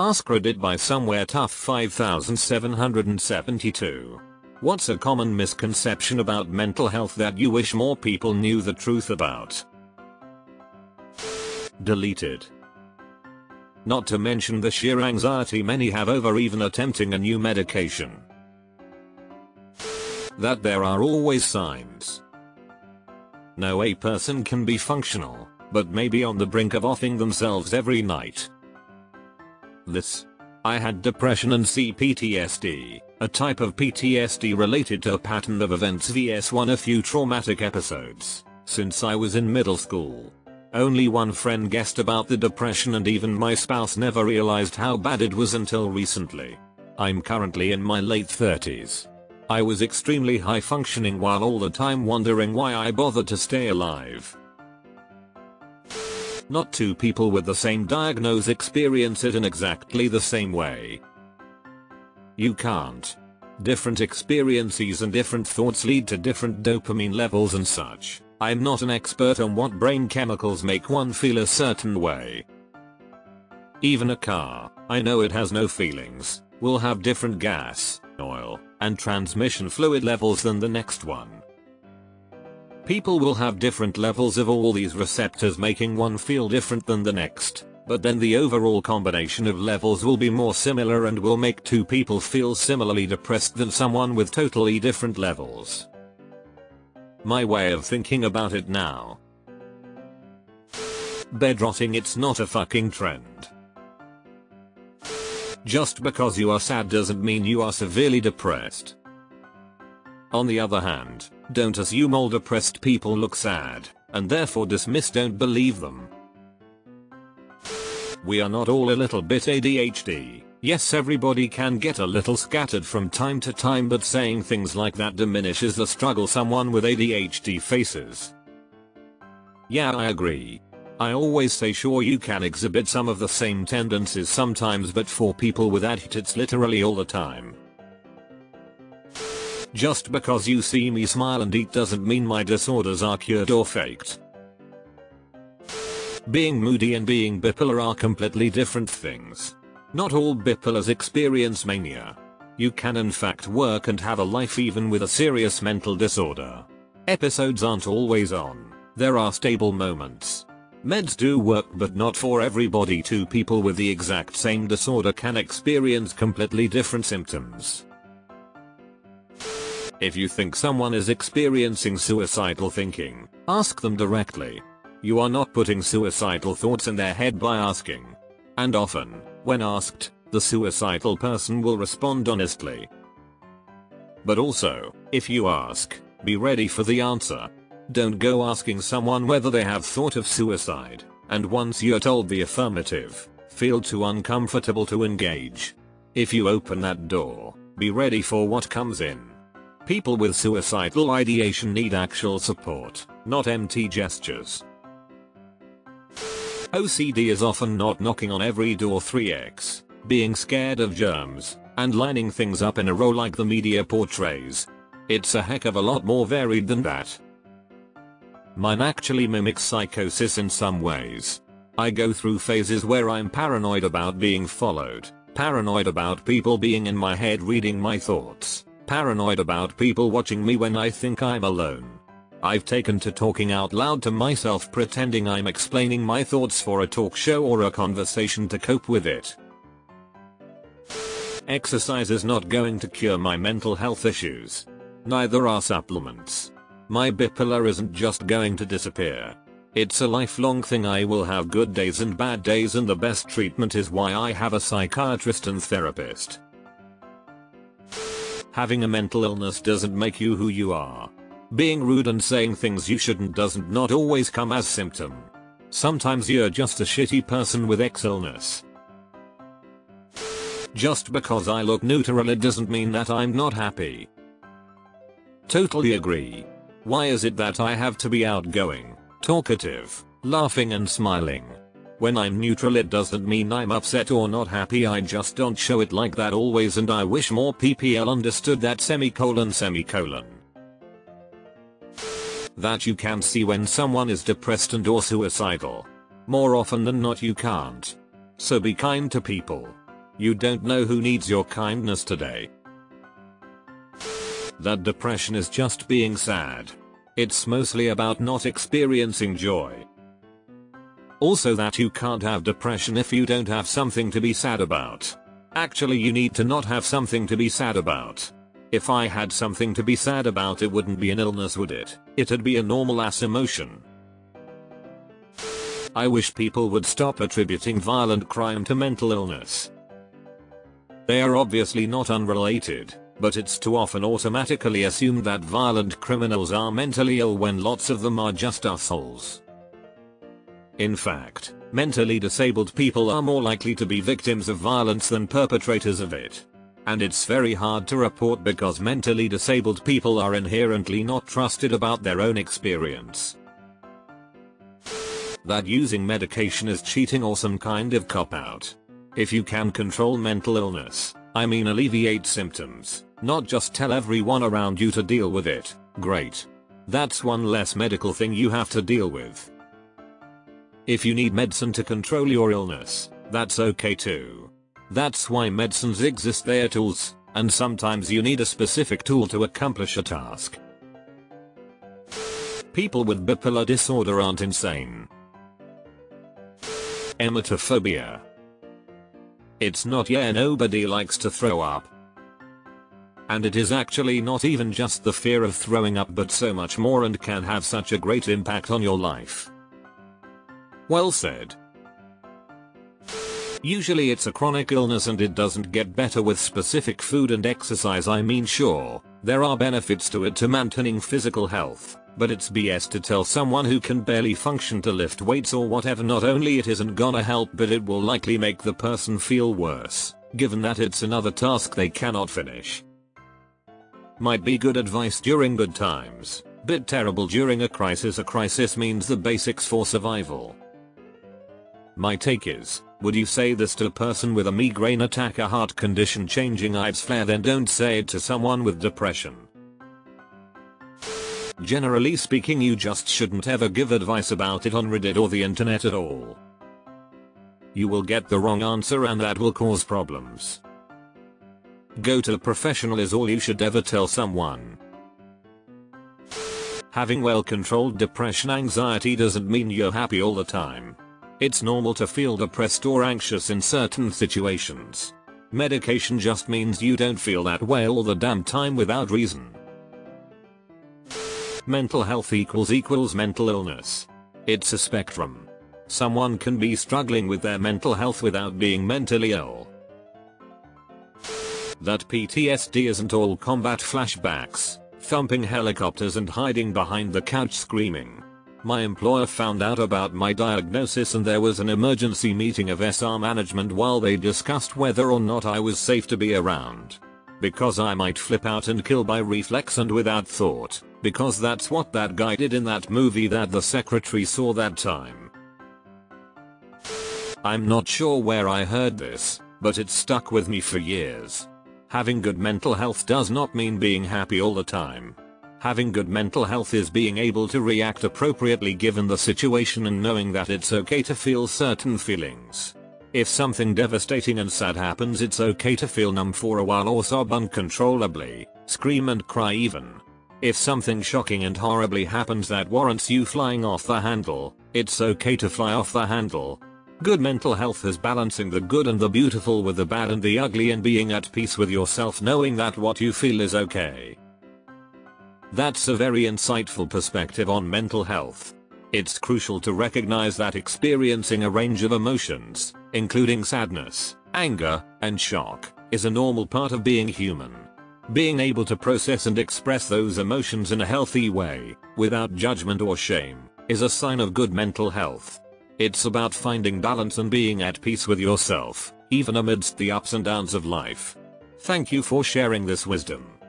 Ask Reddit by somewhere tough 5772. What's a common misconception about mental health that you wish more people knew the truth about? Deleted. Not to mention the sheer anxiety many have over even attempting a new medication. That there are always signs. No a person can be functional, but may be on the brink of offing themselves every night. This. I had depression and CPTSD, a type of PTSD related to a pattern of events vs one a few traumatic episodes, since I was in middle school. Only one friend guessed about the depression and even my spouse never realized how bad it was until recently. I'm currently in my late 30s. I was extremely high functioning while all the time wondering why I bothered to stay alive. Not two people with the same diagnosis experience it in exactly the same way. You can't. Different experiences and different thoughts lead to different dopamine levels and such. I'm not an expert on what brain chemicals make one feel a certain way. Even a car, I know it has no feelings, will have different gas, oil, and transmission fluid levels than the next one. People will have different levels of all these receptors making one feel different than the next, but then the overall combination of levels will be more similar and will make two people feel similarly depressed than someone with totally different levels. My way of thinking about it now. Bed rotting it's not a fucking trend. Just because you are sad doesn't mean you are severely depressed. On the other hand, don't assume all depressed people look sad, and therefore dismiss don't believe them. We are not all a little bit ADHD. Yes everybody can get a little scattered from time to time but saying things like that diminishes the struggle someone with ADHD faces. Yeah I agree. I always say sure you can exhibit some of the same tendencies sometimes but for people with ADHD it's literally all the time. Just because you see me smile and eat doesn't mean my disorders are cured or faked. Being moody and being bipolar are completely different things. Not all bipolars experience mania. You can in fact work and have a life even with a serious mental disorder. Episodes aren't always on. There are stable moments. Meds do work but not for everybody two people with the exact same disorder can experience completely different symptoms. If you think someone is experiencing suicidal thinking, ask them directly. You are not putting suicidal thoughts in their head by asking. And often, when asked, the suicidal person will respond honestly. But also, if you ask, be ready for the answer. Don't go asking someone whether they have thought of suicide, and once you're told the affirmative, feel too uncomfortable to engage. If you open that door, be ready for what comes in. People with suicidal ideation need actual support, not empty gestures. OCD is often not knocking on every door 3x, being scared of germs, and lining things up in a row like the media portrays. It's a heck of a lot more varied than that. Mine actually mimics psychosis in some ways. I go through phases where I'm paranoid about being followed, paranoid about people being in my head reading my thoughts, paranoid about people watching me when I think I'm alone, I've taken to talking out loud to myself pretending I'm explaining my thoughts for a talk show or a conversation to cope with it. Exercise is not going to cure my mental health issues. Neither are supplements. My bipolar isn't just going to disappear. It's a lifelong thing I will have good days and bad days and the best treatment is why I have a psychiatrist and therapist. Having a mental illness doesn't make you who you are. Being rude and saying things you shouldn't doesn't not always come as symptom. Sometimes you're just a shitty person with X illness. Just because I look neutral it doesn't mean that I'm not happy. Totally agree. Why is it that I have to be outgoing, talkative, laughing and smiling? When I'm neutral it doesn't mean I'm upset or not happy I just don't show it like that always and I wish more PPL understood that semicolon semicolon that you can see when someone is depressed and or suicidal. More often than not you can't. So be kind to people. You don't know who needs your kindness today. That depression is just being sad. It's mostly about not experiencing joy. Also that you can't have depression if you don't have something to be sad about. Actually you need to not have something to be sad about. If I had something to be sad about it wouldn't be an illness would it? It'd be a normal ass emotion. I wish people would stop attributing violent crime to mental illness. They are obviously not unrelated, but it's too often automatically assumed that violent criminals are mentally ill when lots of them are just assholes. In fact, mentally disabled people are more likely to be victims of violence than perpetrators of it. And it's very hard to report because mentally disabled people are inherently not trusted about their own experience. That using medication is cheating or some kind of cop-out. If you can control mental illness, I mean alleviate symptoms, not just tell everyone around you to deal with it, great. That's one less medical thing you have to deal with. If you need medicine to control your illness, that's okay too. That's why medicines exist they are tools, and sometimes you need a specific tool to accomplish a task. People with bipolar disorder aren't insane. Emetophobia. It's not yeah nobody likes to throw up. And it is actually not even just the fear of throwing up but so much more and can have such a great impact on your life. Well said. Usually it's a chronic illness and it doesn't get better with specific food and exercise I mean sure, there are benefits to it to maintaining physical health, but it's BS to tell someone who can barely function to lift weights or whatever not only it isn't gonna help but it will likely make the person feel worse, given that it's another task they cannot finish. Might be good advice during good times, bit terrible during a crisis a crisis means the basics for survival. My take is, would you say this to a person with a migraine attack a heart condition changing Ives flare then don't say it to someone with depression. Generally speaking you just shouldn't ever give advice about it on Reddit or the internet at all. You will get the wrong answer and that will cause problems. Go to a professional is all you should ever tell someone. Having well controlled depression anxiety doesn't mean you're happy all the time. It's normal to feel depressed or anxious in certain situations. Medication just means you don't feel that way all the damn time without reason. Mental health equals equals mental illness. It's a spectrum. Someone can be struggling with their mental health without being mentally ill. That PTSD isn't all combat flashbacks, thumping helicopters and hiding behind the couch screaming. My employer found out about my diagnosis and there was an emergency meeting of SR management while they discussed whether or not I was safe to be around. Because I might flip out and kill by reflex and without thought, because that's what that guy did in that movie that the secretary saw that time. I'm not sure where I heard this, but it stuck with me for years. Having good mental health does not mean being happy all the time. Having good mental health is being able to react appropriately given the situation and knowing that it's okay to feel certain feelings. If something devastating and sad happens it's okay to feel numb for a while or sob uncontrollably, scream and cry even. If something shocking and horribly happens that warrants you flying off the handle, it's okay to fly off the handle. Good mental health is balancing the good and the beautiful with the bad and the ugly and being at peace with yourself knowing that what you feel is okay. That's a very insightful perspective on mental health. It's crucial to recognize that experiencing a range of emotions, including sadness, anger, and shock, is a normal part of being human. Being able to process and express those emotions in a healthy way, without judgment or shame, is a sign of good mental health. It's about finding balance and being at peace with yourself, even amidst the ups and downs of life. Thank you for sharing this wisdom.